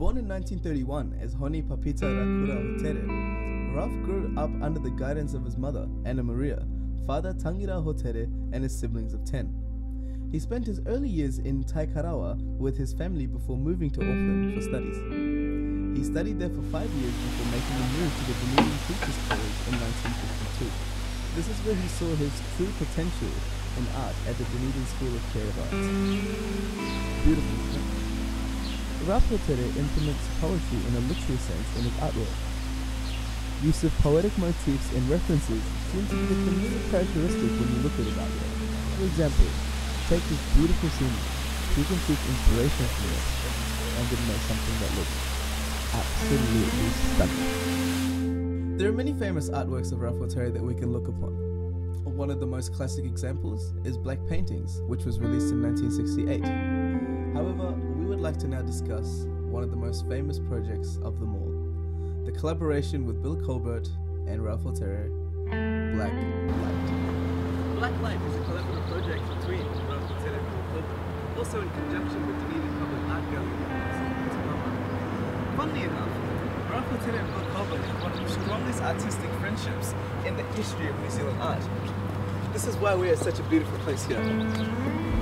Born in 1931 as Hone Papita Raukura Hotere, Ralph grew up under the guidance of his mother, Anna Maria, father Tangirau Hotere, and his siblings of 10. He spent his early years in Taikarawa with his family before moving to Auckland for studies. He studied there for five years before making the move to the Dunedin Teachers College in 1952. This is where he saw his true potential in art at the Dunedin School of Creative Arts. Beautiful. Isn't? Ralph Hotere implements poetry in a literary sense in his artwork. Use of poetic motifs and references seems to be the familiar characteristic when you look at his artwork. For example, take this beautiful scenery, you can seek inspiration from it and then make something that looks absolutely stunning. There are many famous artworks of Ralph Hotere that we can look upon. One of the most classic examples is Black Paintings, which was released in 1968. However, we would like to now discuss one of the most famous projects of them all the collaboration with Bill Culbert and Ralph Hotere, Black Light. Black Light is a collaborative project between Ralph Hotere and Bill Culbert, also in conjunction with Dunedin Public Art Gallery Funnily enough, Ralph Hotere and Bill Culbert have one of the strongest artistic friendships in the history of New Zealand art. This is why we're at such a beautiful place here.